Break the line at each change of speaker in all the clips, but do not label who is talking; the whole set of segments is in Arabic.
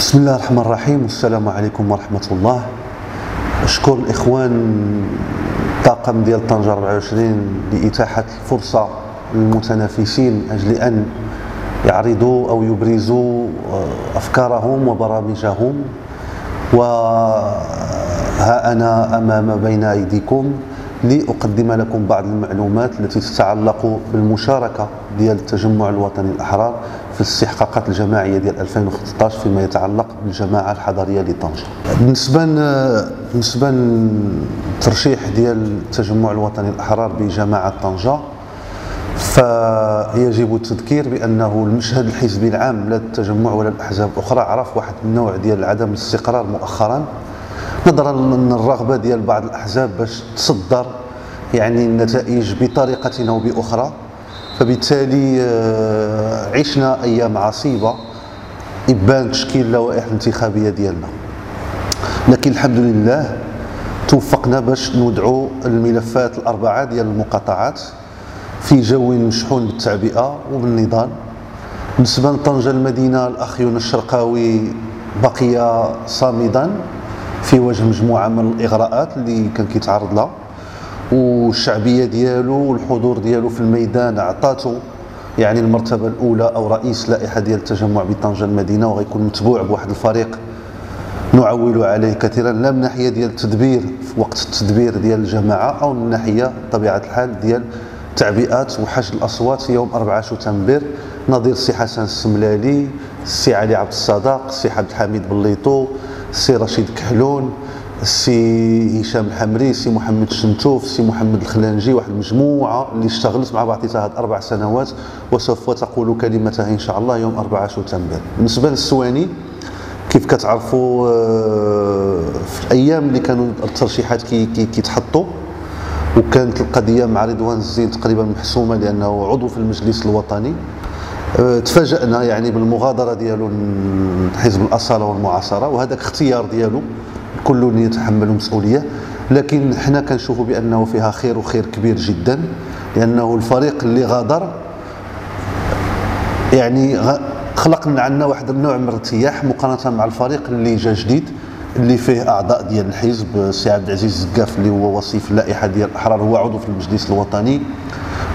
بسم الله الرحمن الرحيم والسلام عليكم ورحمة الله أشكر الإخوان طاقم ديال طنجة 24 لإتاحة الفرصة للمتنافسين أجل أن يعرضوا أو يبرزوا أفكارهم وبرامجهم وها أنا أمام بين أيديكم لأقدم لكم بعض المعلومات التي تتعلق بالمشاركة ديال التجمع الوطني الأحرار في الاستحقاقات الجماعية ديال 2015 فيما يتعلق بالجماعة الحضرية لطنجة. بالنسبة بالنسبة للترشيح ديال التجمع الوطني الأحرار بجماعة طنجة فيجب التذكير بأنه المشهد الحزبي العام لا التجمع ولا الاحزاب الاخرى عرف واحد النوع ديال عدم الاستقرار مؤخرا. نظرا من الرغبه ديال بعض الأحزاب باش تصدر يعني النتائج بطريقة أو بأخرى. فبالتالي آه، عشنا أيام عصيبة إبان تشكيل اللوائح الانتخابيه ديالنا. لكن الحمد لله توفقنا باش ندعو الملفات الأربعة ديال المقاطعات في جو مشحون بالتعبئة وبالنضال. بالنسبة لطنجة المدينة الأخ يونس الشرقاوي بقي صامدا. في وجه مجموعة من الإغراءات اللي كان كيتعرض لها. والشعبية ديالو والحضور ديالو في الميدان عطاتو يعني المرتبة الأولى أو رئيس لائحة ديال التجمع بطنجة المدينة وغيكون متبوع بواحد الفريق نعول عليه كثيرا. لا من ناحية ديال التدبير في وقت التدبير ديال الجماعة أو من ناحية طبيعة الحال ديال تعبئات وحشد الأصوات في يوم 4 شتنبر. نظير السي حسن السملالي السي علي عبد الصداق السي عبد الحميد بليطو السي رشيد كحلون السي هشام الحمري السي محمد الشنتوف السي محمد الخلانجي واحد المجموعة اللي اشتغلت مع بعضها هذه أربع سنوات وسوف تقول كلمتها إن شاء الله يوم 4 شتنبر بالنسبة للسواني كيف كتعرفوا آه، في الأيام اللي كانوا الترشيحات كيتحطوا وكانت القضية مع رضوان الزين تقريبا محسومة لأنه عضو في المجلس الوطني. تفاجأنا يعني بالمغادرة ديالو حزب الأصالة والمعاصرة وهذاك اختيار ديالو كل يتحمل مسؤولية لكن حنا كنشوفوا بأنه فيها خير وخير كبير جدا لأنه الفريق اللي غادر يعني خلق عندنا واحد النوع من الارتياح مقارنة مع الفريق اللي جا جديد اللي فيه أعضاء ديال الحزب السي عبد العزيز الزكاف اللي هو وصيف اللائحة ديال الأحرار هو عضو في المجلس الوطني.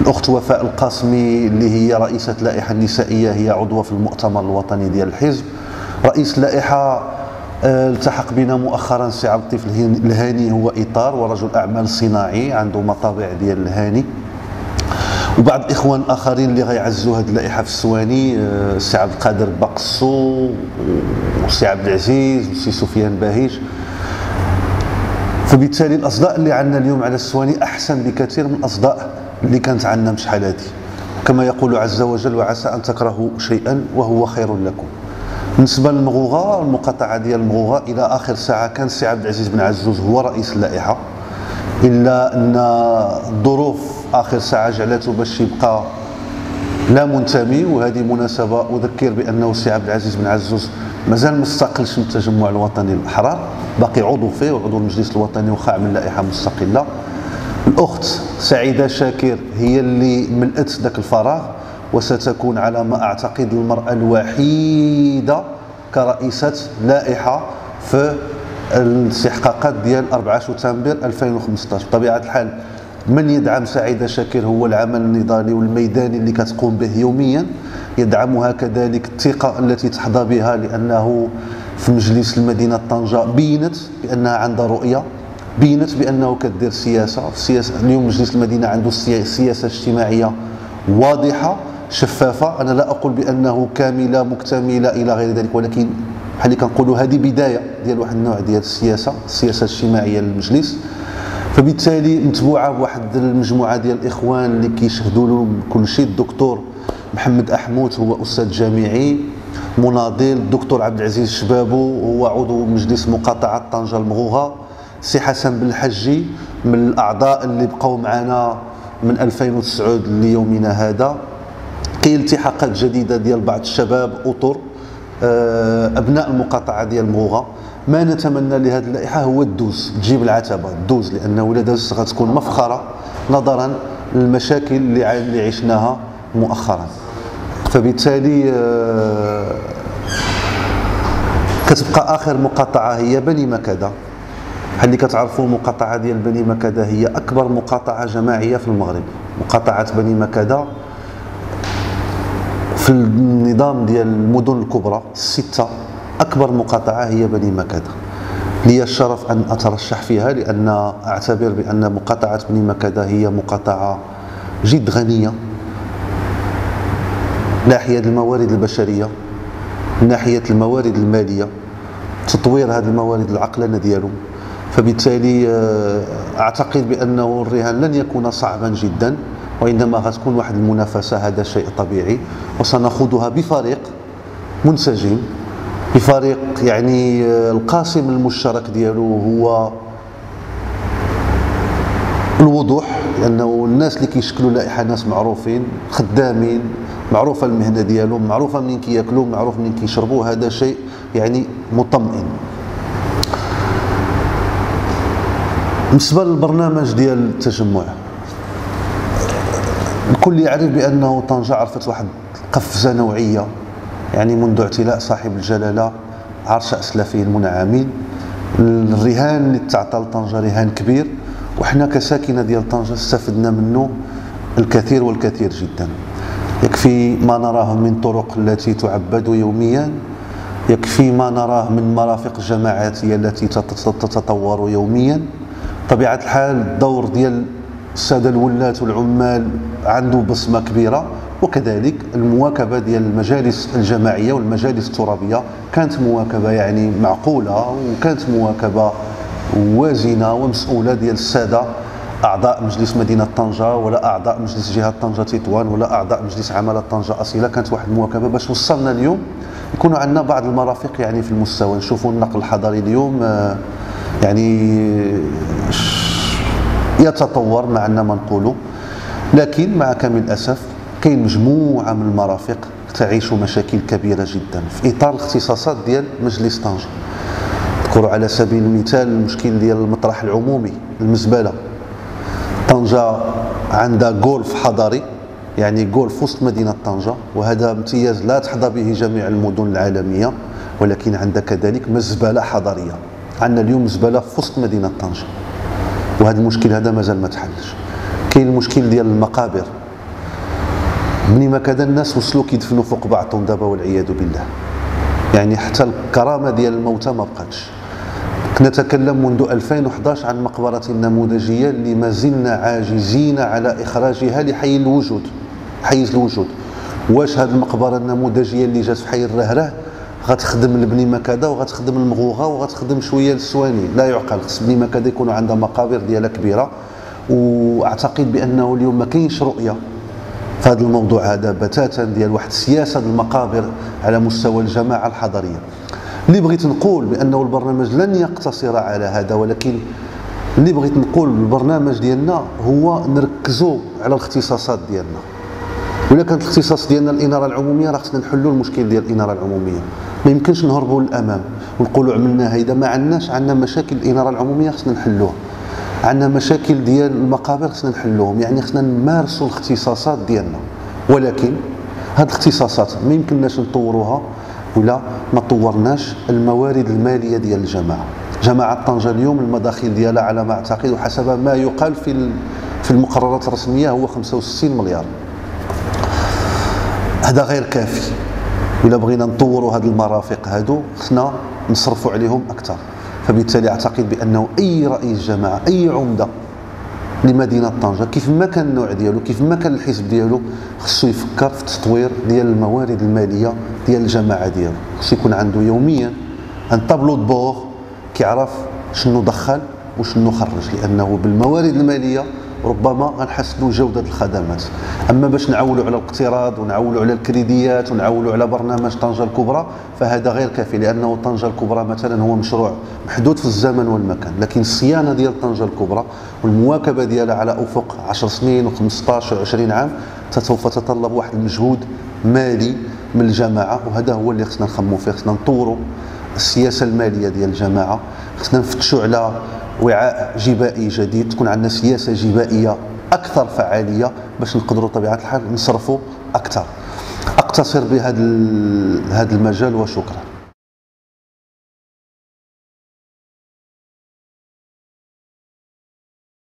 الاخت وفاء القاسمي اللي هي رئيسة اللائحه النسائيه هي عضوة في المؤتمر الوطني ديال الحزب. رئيس اللائحه آه، التحق بنا مؤخرا السي عبد اللطيف الهاني هو إطار ورجل أعمال صناعي عنده مطابع ديال الهاني. وبعض الاخوان الاخرين اللي غيعزوا هذه اللائحة في السواني آه، السي عبد القادر بقصو والسي عبد العزيز والسي سفيان باهيج. فبالتالي الأصداء اللي عندنا اليوم على السواني أحسن بكثير من الأصداء. اللي كانت عندنا مش شحال هذه كما يقول عز وجل وعسى أن تكرهوا شيئا وهو خير لكم. بالنسبة للمغوغة المقاطعة ديال المغوغة إلى آخر ساعة كان السي عبد العزيز بن عزوز هو رئيس اللائحة. إلا أن الظروف آخر ساعة جعلته باش يبقى لا منتمي وهذه مناسبة أذكر بأنه السي عبد العزيز بن عزوز مازال ما استقلش من التجمع الوطني الأحرار. باقي عضو فيه وعضو المجلس الوطني وخاع من لائحه مستقلة. الاخت سعيدة شاكر هي اللي ملأت ذاك الفراغ وستكون على ما أعتقد المرأة الوحيدة كرئيسة لائحة في الاستحقاقات ديال 4 شتنبر 2015 بطبيعة الحال من يدعم سعيدة شاكر هو العمل النضالي والميداني اللي كتقوم به يوميا. يدعمها كذلك الثقة التي تحظى بها لأنه في مجلس المدينة طنجة بينت بأنها عندها رؤية. بينت بأنه كدير سياسة. السياسة اليوم مجلس المدينة عنده سياسة اجتماعية واضحة شفافة. أنا لا أقول بأنه كاملة مكتملة إلى غير ذلك ولكن بحال اللي كنقولوا هذه بداية ديال واحد النوع ديال السياسة السياسة الاجتماعية للمجلس؟ فبالتالي متبوعة بواحد المجموعة ديال الإخوان اللي كيشهدوا له كل شيء. الدكتور محمد أحمود هو أستاذ جامعي مناضل. الدكتور عبد العزيز شبابو هو عضو مجلس مقاطعة طنجة المغوغة. سي حسن بن الحجي من الأعضاء اللي بقوا معنا من 2009 ليومنا هذا. كاين التحاقات جديده ديال بعض الشباب أطر آه، أبناء المقاطعة ديال المغوغه ما نتمنى لهذه اللائحة هو الدوز تجيب العتبة الدوز لأنه الا دازت غتكون مفخرة نظرا للمشاكل اللي عشناها مؤخرا. فبالتالي آه، كتبقى آخر مقاطعة هي بني مكده بحال اللي كتعرفوا المقاطعه ديال بني مكده هي أكبر مقاطعة جماعية في المغرب. مقاطعة بني مكده في النظام ديال المدن الكبرى السته أكبر مقاطعة هي بني مكده لي الشرف أن أترشح فيها لأن أعتبر بأن مقاطعة بني مكده هي مقاطعة جد غنية. ناحية الموارد البشرية ناحية الموارد المالية تطوير هذه الموارد العقلانه ديالهم فبالتالي آه، أعتقد بأنه الرهان لن يكون صعبا جدا وإنما غتكون واحد المنافسة هذا شيء طبيعي. وسنخوضها بفريق منسجم بفريق يعني آه، القاسم المشترك ديالو هو الوضوح لأنه الناس اللي كيشكلوا لائحة ناس معروفين خدامين معروفة المهنة ديالهم معروفة منين كياكلوا معروف منين كيشربوا هذا شيء يعني مطمئن. بالنسبة للبرنامج ديال التجمع الكل يعرف بأنه طنجة عرفت واحد قفزه نوعية يعني منذ اعتلاء صاحب الجلالة عرش أسلافه المنعمين الرهان اللي تعطى لطنجه رهان كبير وحنا كساكنة ديال طنجة استفدنا منه الكثير والكثير جدا. يكفي ما نراه من طرق التي تعبد يوميا يكفي ما نراه من مرافق الجماعاتيه التي تتطور يوميا. طبيعة الحال الدور ديال السادة الولاة والعمال عنده بصمة كبيرة وكذلك المواكبة ديال المجالس الجماعية والمجالس الترابية كانت مواكبة يعني معقولة وكانت مواكبة وازنة ومسؤولة ديال السادة أعضاء مجلس مدينة طنجة ولا أعضاء مجلس جهة طنجة تطوان ولا أعضاء مجلس عمالة طنجة أصيلة. كانت واحد المواكبة باش وصلنا اليوم. يكونوا عندنا بعض المرافق يعني في المستوى. نشوفوا النقل الحضري اليوم آه، يعني يتطور مع ما نقولوا لكن مع كامل الأسف كاين مجموعة من المرافق تعيش مشاكل كبيرة جدا في إطار الاختصاصات ديال مجلس طنجه نذكر على سبيل المثال المشكل ديال المطرح العمومي المزبلة. طنجة عندها جولف حضري يعني جولف وسط مدينة طنجة وهذا امتياز لا تحظى به جميع المدن العالمية ولكن عندها كذلك مزبلة حضرية عندنا اليوم زبالة في وسط مدينة طنجة. وهذا المشكل هذا مازال ما تحلش. كاين المشكل ديال المقابر. بني ما كذا الناس وصلوا كيدفنوا فوق بعضهم دابا والعياذ بالله. يعني حتى الكرامة ديال الموتى ما بقاتش. نتكلم منذ 2011 عن مقبرة النموذجية اللي ما زلنا عاجزين على إخراجها لحي الوجود. حيز الوجود. واش هذه المقبرة النموذجية اللي جات في حي الرهره غتخدم لبني مكاده وغتخدم المغوغه وغتخدم شوية للسواني لا يعقل خص بني مكاده يكونوا عندها مقابر ديالها كبيره. واعتقد بأنه اليوم ما كاينش رؤية في هذا الموضوع هذا بتاتا ديال واحد السياسة المقابر على مستوى الجماعة الحضرية. اللي بغيت نقول بأنه البرنامج لن يقتصر على هذا ولكن اللي بغيت نقول بالبرنامج ديالنا هو نركزوا على الاختصاصات ديالنا. ولا كانت الاختصاص ديالنا الإنارة العمومية راه خصنا نحلوا المشكل ديال الإنارة العمومية. ما يمكنش نهربوا للأمام ونقولوا عملنا هيدا ما عندناش عندنا مشاكل الإنارة العمومية خصنا نحلوها. عندنا مشاكل ديال المقابر خصنا نحلوهم. يعني خصنا نمارسوا الاختصاصات ديالنا. ولكن هذه الاختصاصات ما يمكنناش نطوروها ولا ما طورناش الموارد المالية ديال الجماعة. جماعة طنجه اليوم المداخيل ديالها على ما أعتقد وحسب ما يقال في في المقررات الرسمية هو 65 مليار. هذا غير كافي. الا بغينا نطوروا هذه المرافق هادو خصنا نصرفوا عليهم أكثر. فبالتالي أعتقد بأنه أي رئيس جماعة أي عمدة لمدينة طنجة كيف ما كان النوع ديالو كيف ما كان الحزب ديالو خصو يفكر في التطوير ديال الموارد المالية ديال الجماعة ديالو. خصو يكون عنده يوميا un tableau de bord كيعرف شنو دخل وشنو خرج لأنه بالموارد المالية ربما غنحسنوا جودة الخدمات. أما باش نعولوا على الاقتراض ونعولوا على الكريديات ونعولوا على برنامج طنجة الكبرى فهذا غير كافي لأنه طنجة الكبرى مثلا هو مشروع محدود في الزمن والمكان لكن الصيانة ديال طنجة الكبرى والمواكبة ديالها على أفق 10 سنين و15 و20 عام سوف تتطلب واحد المجهود مالي من الجماعة وهذا هو اللي خصنا نخمو فيه خصنا نطوروا السياسة المالية ديال الجماعة خصنا نفتشوا على وعاء جبائي جديد تكون عندنا سياسة جبائية أكثر فعالية باش نقدروا طبيعة الحال نصرفوا أكثر. أقتصر بهذا هذا المجال وشكرا.